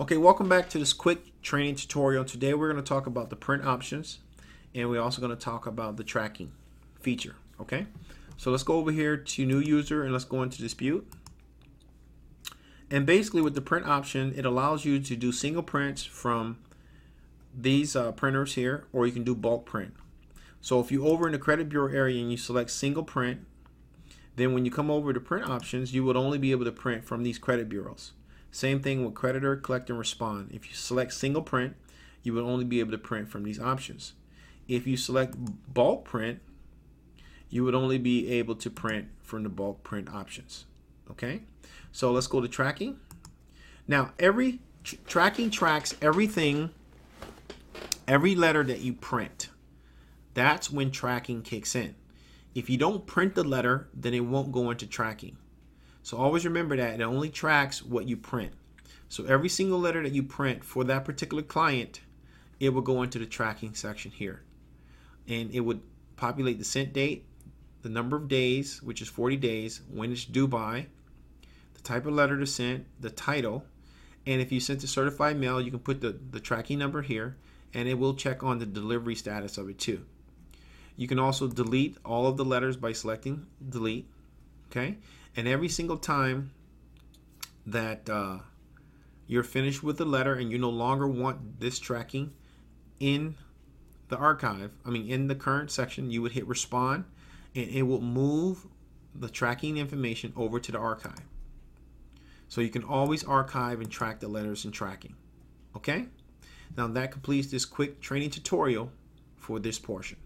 Okay, welcome back to this quick training tutorial. Today we're going to talk about the print options and we're also going to talk about the tracking feature. Okay, so let's go over here to new user and let's go into dispute. And basically with the print option, it allows you to do single prints from these uh, printers here or you can do bulk print. So if you over in the credit bureau area and you select single print, then when you come over to print options, you would only be able to print from these credit bureaus. Same thing with creditor, collect, and respond. If you select single print, you will only be able to print from these options. If you select bulk print, you would only be able to print from the bulk print options. Okay, so let's go to tracking. Now, every tr tracking tracks everything, every letter that you print. That's when tracking kicks in. If you don't print the letter, then it won't go into tracking. So always remember that it only tracks what you print. So every single letter that you print for that particular client, it will go into the tracking section here. And it would populate the sent date, the number of days, which is 40 days, when it's due by, the type of letter to send, the title, and if you sent a certified mail, you can put the, the tracking number here, and it will check on the delivery status of it too. You can also delete all of the letters by selecting delete, okay? And every single time that uh, you're finished with the letter and you no longer want this tracking in the archive, I mean in the current section, you would hit respond and it will move the tracking information over to the archive. So you can always archive and track the letters and tracking. Okay? Now that completes this quick training tutorial for this portion.